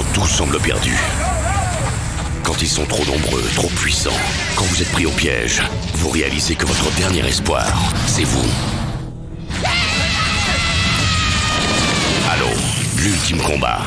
quand tout semble perdu. Quand ils sont trop nombreux, trop puissants, quand vous êtes pris au piège, vous réalisez que votre dernier espoir, c'est vous. Allô, l'ultime combat.